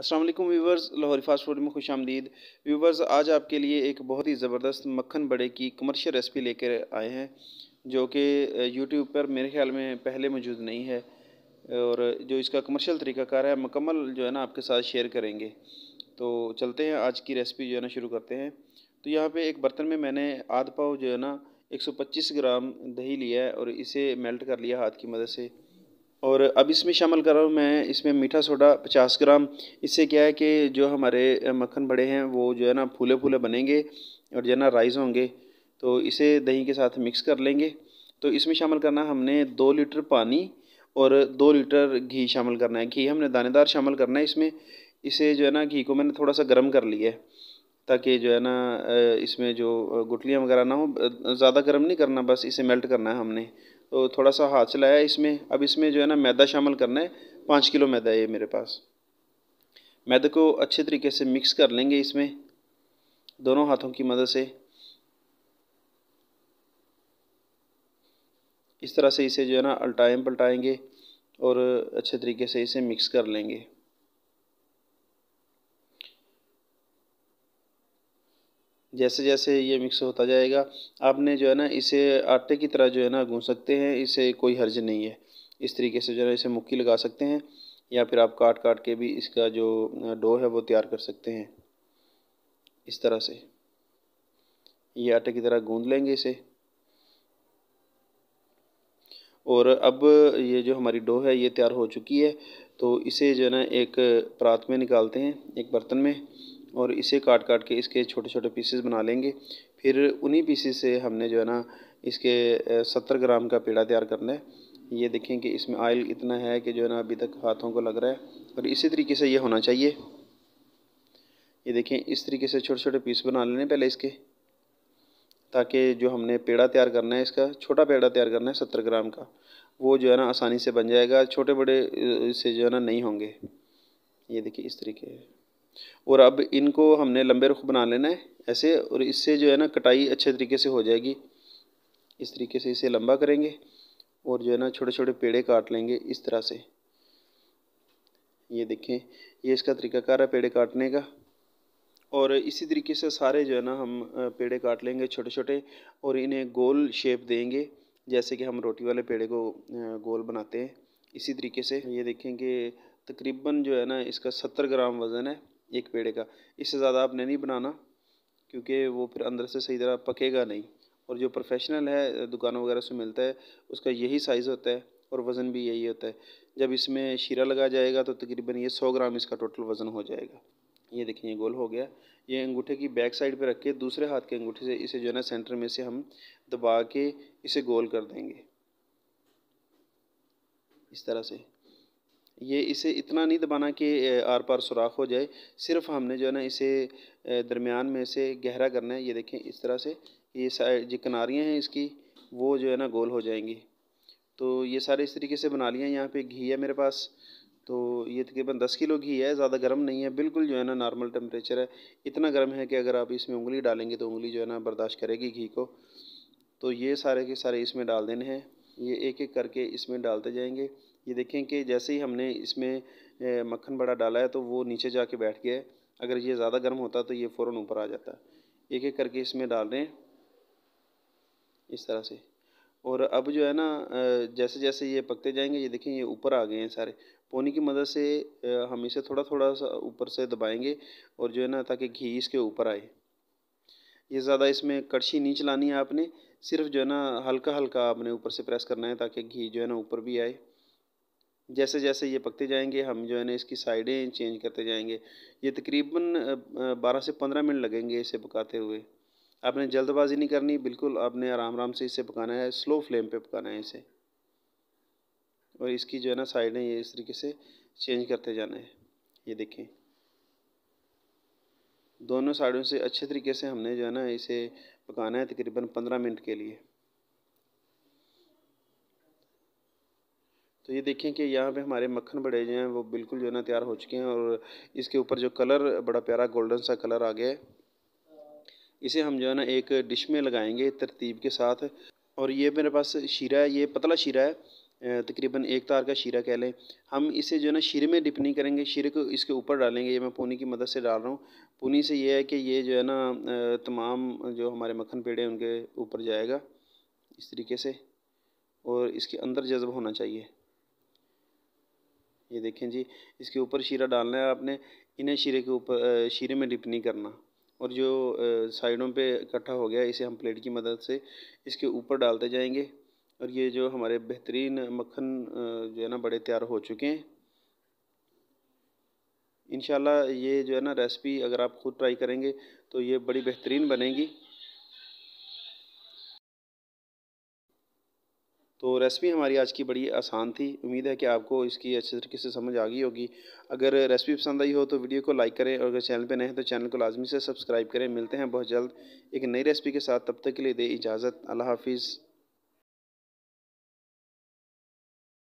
वालेकुम viewers, Lahori fast food में खुश आमदीद। व्यूवर्स, आज आपके लिए एक बहुत ही ज़बरदस्त मक्खन बड़े की कमर्शियल रेसिपी लेकर आए हैं, जो कि यूट्यूब पर मेरे ख्याल में पहले मौजूद नहीं है, और जो इसका कमर्शियल तरीक़ाकार है, मुकम्मल जो है ना, आपके साथ शेयर करेंगे। तो चलते हैं, आज की रेसिपी जो है ना, शुरू करते हैं। तो यहाँ पर एक बर्तन में मैंने आध पाव जो है ना, एक सौ पच्चीस ग्राम दही लिया है, और इसे मेल्ट कर लिया हाथ की मदद से। और अब इसमें शामिल कर रहा हूँ मैं, इसमें मीठा सोडा पचास ग्राम। इससे क्या है कि जो हमारे मक्खन बड़े हैं, वो जो है ना फूले फूले बनेंगे और जो है ना राइस होंगे। तो इसे दही के साथ मिक्स कर लेंगे। तो इसमें शामिल करना हमने दो लीटर पानी और दो लीटर घी शामिल करना है। घी हमने दानेदार शामिल करना है इसमें। इसे जो है ना घी को मैंने थोड़ा सा गर्म कर लिया है, ताकि जो है ना इसमें जो गुटलियाँ वगैरह ना हो ज़्यादा गर्म नहीं करना, बस इसे मेल्ट करना है हमने। तो थोड़ा सा हाथ चलाया इसमें। अब इसमें जो है ना मैदा शामिल करना है। पाँच किलो मैदा है मेरे पास। मैदे को अच्छे तरीके से मिक्स कर लेंगे इसमें। दोनों हाथों की मदद से। इस तरह से इसे जो है ना अल्टाएँ पलटाएँगे और अच्छे तरीके से इसे मिक्स कर लेंगे। जैसे जैसे ये मिक्स होता जाएगा, आपने जो है ना इसे आटे की तरह जो है ना गूँध सकते हैं, इसे कोई हर्ज नहीं है। इस तरीके से जो है इसे मुक्की लगा सकते हैं, या फिर आप काट काट के भी इसका जो डो है वो तैयार कर सकते हैं। इस तरह से। ये आटे की तरह गूँध लेंगे इसे। और अब ये जो हमारी डो है ये तैयार हो चुकी है तो इसे जो है ना एक परात में निकालते हैं, एक बर्तन में। और इसे काट काट के इसके छोटे छोटे पीसेस बना लेंगे। फिर उन्हीं पीसेस से हमने जो है ना इसके सत्तर ग्राम का पेड़ा तैयार करना है। ये देखें कि इसमें ऑयल इतना है कि जो है ना अभी तक हाथों को लग रहा है। और इसी तरीके से ये होना चाहिए। ये देखें, इस तरीके से छोटे छोटे पीस बना लेने पहले इसके। ताकि जो हमने पेड़ा तैयार करना है, इसका छोटा पेड़ा तैयार करना है, सत्तर ग्राम का, वो जो है ना आसानी से बन जाएगा, छोटे बड़े इससे जो है ना नहीं होंगे। ये देखिए, इस तरीके और अब इनको हमने लंबे रुख बना लेना है ऐसे, और इससे जो है ना कटाई अच्छे तरीके से हो जाएगी। इस तरीके से इसे लंबा करेंगे और जो है ना छोटे छोटे पेड़े काट लेंगे इस तरह से। ये देखें, ये इसका तरीकाकार है पेड़े काटने का। और इसी तरीके से सारे जो है ना हम पेड़े काट लेंगे छोटे छोटे और इन्हें गोल शेप देंगे, जैसे कि हम रोटी वाले पेड़े को गोल बनाते हैं। इसी तरीके से ये देखें कि तकरीबन जो है ना इसका सत्तर ग्राम वज़न है। एक पेड़े का। इससे ज़्यादा आपने नहीं बनाना, क्योंकि वो फिर अंदर से सही तरह पकेगा नहीं। और जो प्रोफेशनल है, दुकानों वगैरह से मिलता है, उसका यही साइज़ होता है और वज़न भी यही होता है। जब इसमें शीरा लगा जाएगा तो तकरीबन ये सौ ग्राम इसका टोटल वज़न हो जाएगा। ये देखिए, ये गोल हो गया। ये अंगूठे की बैक साइड पे रख के दूसरे हाथ के अंगूठे से इसे जो है ना सेंटर में से हम दबा के इसे गोल कर देंगे। इस तरह से। ये इसे इतना नहीं दबाना कि आर पार सुराख हो जाए। सिर्फ़ हमने जो है ना इसे दरमियान में से गहरा करना है। ये देखें, इस तरह से ये साइड जो किनारियाँ हैं इसकी, वो जो है ना गोल हो जाएँगी। तो ये सारे इस तरीके से बना लिया यहाँ पे घी है मेरे पास। तो ये तकरीबन दस किलो घी है। ज़्यादा गर्म नहीं है। बिल्कुल जो है ना नॉर्मल टेम्परेचर है। इतना गर्म है कि अगर आप इसमें उंगली डालेंगे तो उंगली जो है ना बर्दाश्त करेगी घी को। तो ये सारे के सारे इसमें डाल देने हैं। ये एक एक करके इसमें डालते जाएँगे। ये देखें कि जैसे ही हमने इसमें मक्खन बड़ा डाला है तो वो नीचे जाके बैठ गया है। अगर ये ज़्यादा गर्म होता तो ये फ़ौरन ऊपर आ जाता। एक एक करके इसमें डाल रहे हैं इस तरह से। और अब जो है ना जैसे जैसे ये पकते जाएँगे, ये देखें, ये ऊपर आ गए हैं सारे। पोनी की मदद से हम इसे थोड़ा थोड़ा सा ऊपर से दबाएँगे और जो है ना, ताकि घी इसके ऊपर आए। ये ज़्यादा इसमें कड़छी नहीं चलानी है आपने। सिर्फ़ जो है ना हल्का हल्का आपने ऊपर से प्रेस करना है ताकि घी जो है ना, ऊपर भी आए। जैसे जैसे ये पकते जाएँगे, हम जो है ना इसकी साइडें चेंज करते जाएँगे। ये तकरीबन बारह से पंद्रह मिनट लगेंगे इसे पकाते हुए। आपने जल्दबाजी नहीं करनी, बिल्कुल आपने आराम आराम से इसे पकाना है, स्लो फ्लेम पे पकाना है इसे। और इसकी जो है ना साइडें ये इस तरीके से चेंज करते जाना है। ये देखें। दोनों साइडों से अच्छे तरीके से हमने जो है ना इसे पकाना है तकरीबन पंद्रह मिनट के लिए। तो ये देखें कि यहाँ पे हमारे मक्खन बड़े जो हैं, वो बिल्कुल जो है ना तैयार हो चुके हैं और इसके ऊपर जो कलर, बड़ा प्यारा गोल्डन सा कलर आ गया है। इसे हम जो है ना एक डिश में लगाएँगे तरतीब के साथ और ये मेरे पास शीरा है, ये पतला शीरा है तकरीबन एक तार का शीरा कह लें। हम इसे जो है ना शीरे में डिप नहीं करेंगे, शीरे को इसके ऊपर डालेंगे। ये मैं पूनी की मदद से डाल रहा हूँ। पूनी से ये है कि ये जो है ना तमाम जो हमारे मक्खन पेड़े उनके ऊपर जाएगा इस तरीके से और इसके अंदर जज्ब होना चाहिए। ये देखें जी, इसके ऊपर शीरा डालना है आपने, इन्हें शीरे के ऊपर शीरे में डिप नहीं करना। और जो साइडों पे इकट्ठा हो गया, इसे हम प्लेट की मदद से इसके ऊपर डालते जाएँगे। और ये जो हमारे बेहतरीन मक्खन जो है ना, बड़े तैयार हो चुके हैं। इन ये जो है ना, रेसिपी अगर आप ख़ुद ट्राई करेंगे तो ये बड़ी बेहतरीन बनेगी। तो रेसिपी हमारी आज की बड़ी आसान थी। उम्मीद है कि आपको इसकी अच्छे तरीके से समझ आ गई होगी। अगर रेसिपी पसंद आई हो तो वीडियो को लाइक करें और अगर चैनल पर नए हैं तो चैनल को लाजमी से सब्सक्राइब करें। मिलते हैं बहुत जल्द एक नई रेसिपी के साथ। तब तक के लिए दे इजाज़त। अल्लाह हाफिज़।